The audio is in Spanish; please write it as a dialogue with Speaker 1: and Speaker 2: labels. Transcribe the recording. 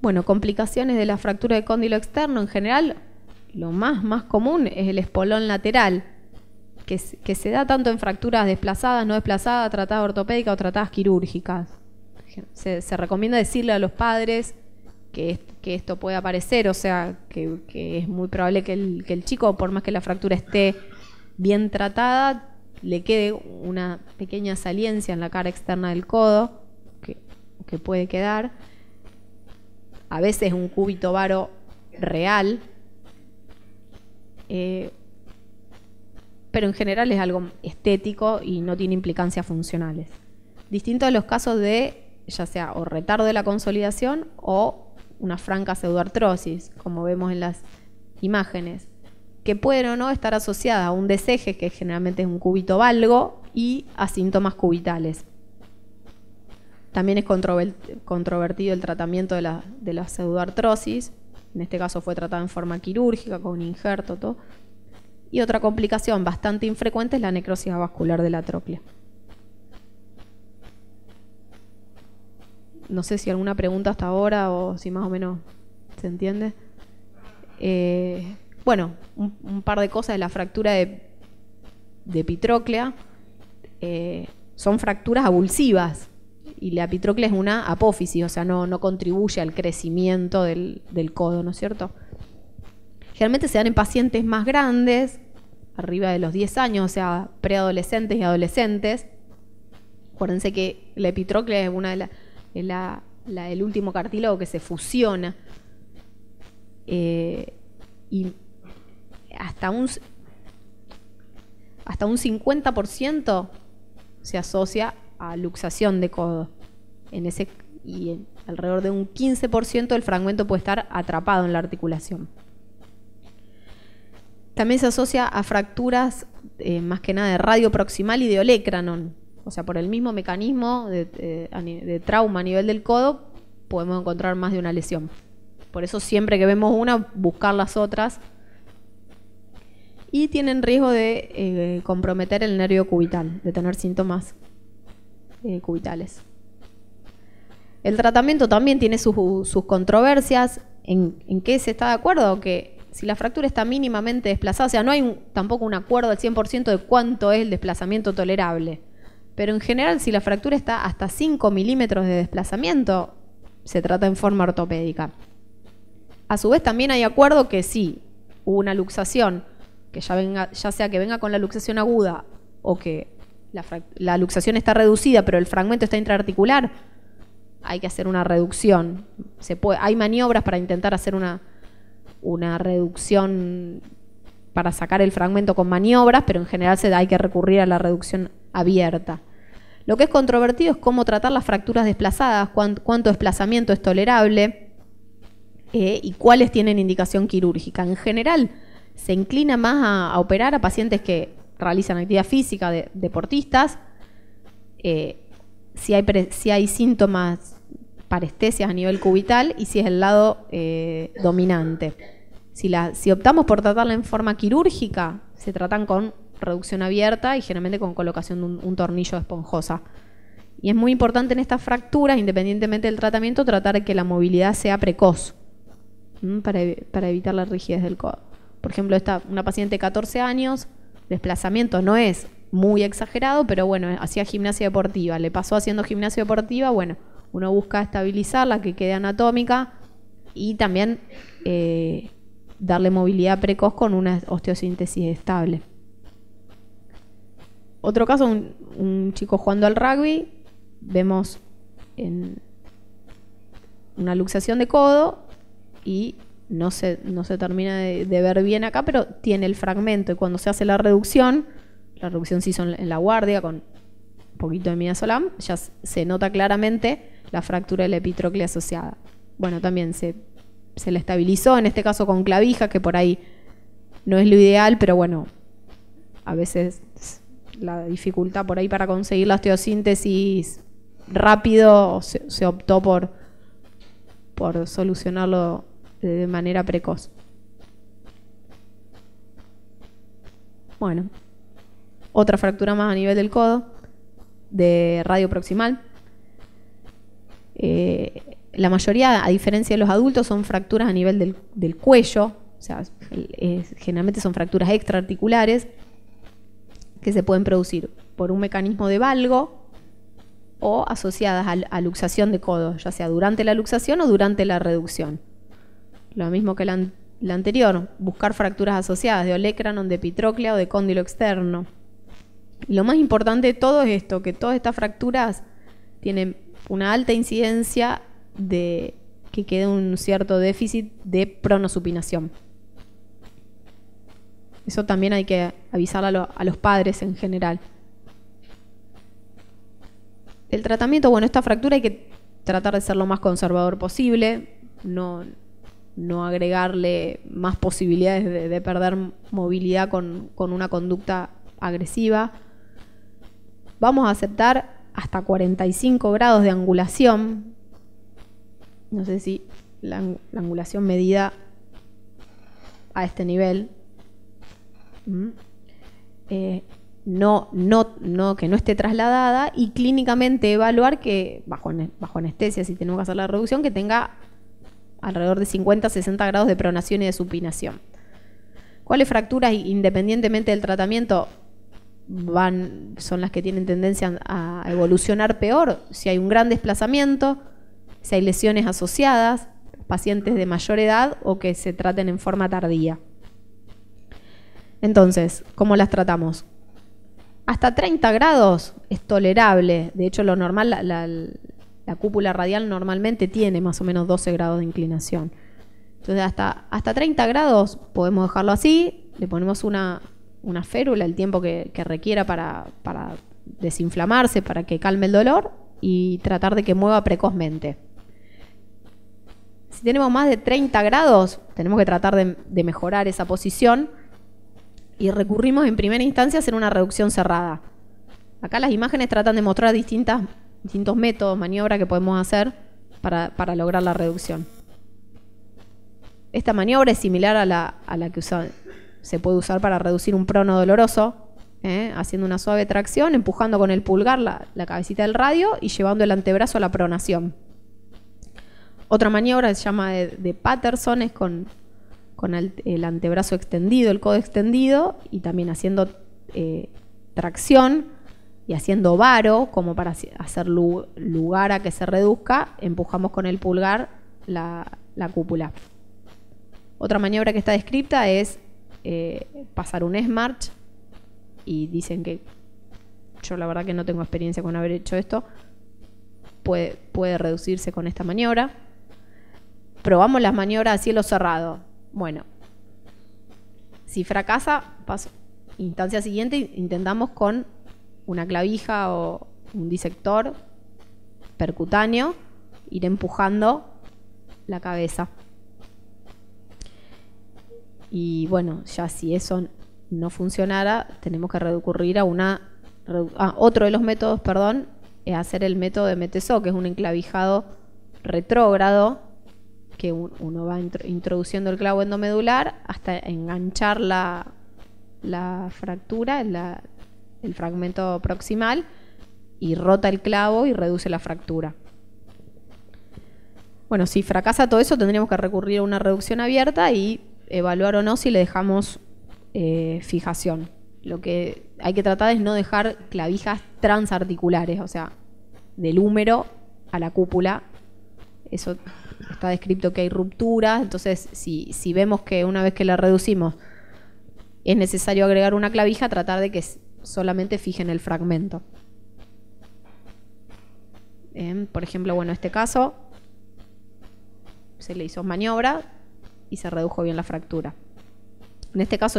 Speaker 1: Bueno, complicaciones de la fractura de cóndilo externo en general, lo más, más común es el espolón lateral, que, se da tanto en fracturas desplazadas, no desplazadas, tratadas ortopédicas o tratadas quirúrgicas. Se, recomienda decirle a los padres que, esto puede aparecer, o sea, que, es muy probable que el, que el chico, por más que la fractura esté bien tratada, le quede una pequeña saliencia en la cara externa del codo, que, puede quedar. A veces un cúbito varo real, eh, pero en general es algo estético y no tiene implicancias funcionales. Distinto a los casos de ya sea o retardo de la consolidación o una franca pseudoartrosis, como vemos en las imágenes que pueden o no estar asociadas a un deseje, que generalmente es un cúbito valgo, y a síntomas cubitales. También es controvertido el tratamiento de la, pseudoartrosis, en este caso fue tratada en forma quirúrgica, con un injerto, todo. Y otra complicación bastante infrecuente es la necrosis vascular de la tróclea. No sé si alguna pregunta hasta ahora o si más o menos se entiende. Eh, bueno, un, par de cosas de la fractura de, de epitróclea. Eh, son fracturas abulsivas y la epitróclea es una apófisis, o sea, no, contribuye al crecimiento del, codo, ¿no es cierto? Generalmente se dan en pacientes más grandes, arriba de los 10 años, o sea, preadolescentes y adolescentes. Acuérdense que la epitróclea es una de la, el último cartílago que se fusiona. Eh, y hasta un, hasta un 50% se asocia a luxación de codo. En ese, y alrededor de un 15% del fragmento puede estar atrapado en la articulación. También se asocia a fracturas eh, más que nada de radio proximal y de olecranon. O sea, por el mismo mecanismo de, de trauma a nivel del codo, podemos encontrar más de una lesión. Por eso siempre que vemos una, buscar las otras y tienen riesgo de eh, comprometer el nervio cubital, de tener síntomas eh, cubitales. El tratamiento también tiene sus, controversias. ¿En, qué se está de acuerdo? Que si la fractura está mínimamente desplazada, o sea, no hay tampoco un acuerdo al 100% de cuánto es el desplazamiento tolerable. Pero en general, si la fractura está hasta 5 milímetros de desplazamiento, se trata en forma ortopédica. A su vez, también hay acuerdo que hubo una luxación que ya, venga, ya sea que venga con la luxación aguda o que la, luxación está reducida, pero el fragmento está intraarticular, hay que hacer una reducción. Hay maniobras para intentar hacer una, una reducción para sacar el fragmento con maniobras, pero en general se hay que recurrir a la reducción abierta. Lo que es controvertido es cómo tratar las fracturas desplazadas, cuánto, desplazamiento es tolerable eh, y cuáles tienen indicación quirúrgica. En general, se inclina más a, operar a pacientes que realizan actividad física, de, deportistas, eh, si, hay síntomas parestesias a nivel cubital y si es el lado eh, dominante. Si, optamos por tratarla en forma quirúrgica, se tratan con reducción abierta y generalmente con colocación de un, tornillo esponjosa. Y es muy importante en estas fracturas, independientemente del tratamiento, tratar que la movilidad sea precoz para, para evitar la rigidez del codo. Por ejemplo, esta, una paciente de 14 años, desplazamiento no es muy exagerado, pero bueno, hacía gimnasia deportiva. Le pasó haciendo gimnasia deportiva, bueno, uno busca estabilizarla, que quede anatómica y también eh, darle movilidad precoz con una osteosíntesis estable. Otro caso, un, un chico jugando al rugby, vemos en una luxación de codo y no se, no se termina de, ver bien acá, pero tiene el fragmento y cuando se hace la reducción, la reducción se hizo en, la guardia con un poquito de midazolam, ya se nota claramente la fractura de la epitróclea asociada. Bueno, también se, se le estabilizó, en este caso con clavija, que por ahí no es lo ideal, pero bueno, a veces la dificultad por ahí para conseguir la osteosíntesis rápido se, se optó por, por solucionarlo de manera precoz. Bueno, otra fractura más a nivel del codo, de radio proximal. Eh, la mayoría, a diferencia de los adultos, son fracturas a nivel del, del cuello, o sea, generalmente son fracturas extraarticulares que se pueden producir por un mecanismo de valgo o asociadas a, a luxación de codo, ya sea durante la luxación o durante la reducción. Lo mismo que la, la anterior, buscar fracturas asociadas de olecranon, de pitróclea o de cóndilo externo. Lo más importante de todo es esto, que todas estas fracturas tienen una alta incidencia de que quede un cierto déficit de pronosupinación. Eso también hay que avisar a, a los padres en general. El tratamiento, bueno, esta fractura hay que tratar de ser lo más conservador posible, no, no agregarle más posibilidades de, de perder movilidad con, con una conducta agresiva. Vamos a aceptar hasta 45 grados de angulación. No sé si la, ang- la angulación medida a este nivel. ¿Mm? Eh, no, no, no, que no esté trasladada y clínicamente evaluar que, bajo, bajo anestesia, si tenemos que hacer la reducción, que tenga alrededor de 50-60 grados de pronación y de supinación. ¿Cuáles fracturas, independientemente del tratamiento, son las que tienen tendencia a evolucionar peor? Si hay un gran desplazamiento, si hay lesiones asociadas, pacientes de mayor edad o que se traten en forma tardía. Entonces, ¿cómo las tratamos? Hasta 30 grados es tolerable. De hecho, lo normal, la- la cúpula radial normalmente tiene más o menos 12 grados de inclinación. Entonces, hasta, hasta 30 grados podemos dejarlo así. Le ponemos una, una férula el tiempo que, requiera para, para desinflamarse, para que calme el dolor y tratar de que mueva precozmente. Si tenemos más de 30 grados, tenemos que tratar de, de mejorar esa posición y recurrimos en primera instancia a hacer una reducción cerrada. Acá las imágenes tratan de mostrar distintas, distintos métodos, maniobras que podemos hacer para, para lograr la reducción. Esta maniobra es similar a la, a la que se puede usar para reducir un prono doloroso, ¿eh? haciendo una suave tracción, empujando con el pulgar la, la cabecita del radio y llevando el antebrazo a la pronación. Otra maniobra se llama de, Patterson, es con, con el, el antebrazo extendido, el codo extendido y también haciendo eh, tracción y haciendo varo, como para hacer lu- lugar a que se reduzca, empujamos con el pulgar la, la cúpula. Otra maniobra que está descrita es eh, pasar un S-March y dicen que yo la verdad que no tengo experiencia con haber hecho esto, puede, puede reducirse con esta maniobra. Probamos las maniobras a cielo cerrado. Bueno, si fracasa, paso. Instancia siguiente, intentamos con una clavija o un disector percutáneo ir empujando la cabeza. Y bueno, ya si eso no funcionara, tenemos que recurrir a una... Ah, otro de los métodos, perdón, es hacer el método de Meteso, que es un enclavijado retrógrado, que un- uno va intro- introduciendo el clavo endomedular hasta enganchar la, la fractura, la- el fragmento proximal, y rota el clavo y reduce la fractura. Bueno, si fracasa todo eso, tendríamos que recurrir a una reducción abierta y evaluar o no si le dejamos eh, fijación. Lo que hay que tratar es no dejar clavijas transarticulares, o sea, del húmero a la cúpula. Eso está descrito que hay rupturas, entonces si, si vemos que una vez que la reducimos es necesario agregar una clavija, tratar de que solamente fijen el fragmento. Em, por ejemplo, bueno, este caso se le hizo maniobra y se redujo bien la fractura. En este caso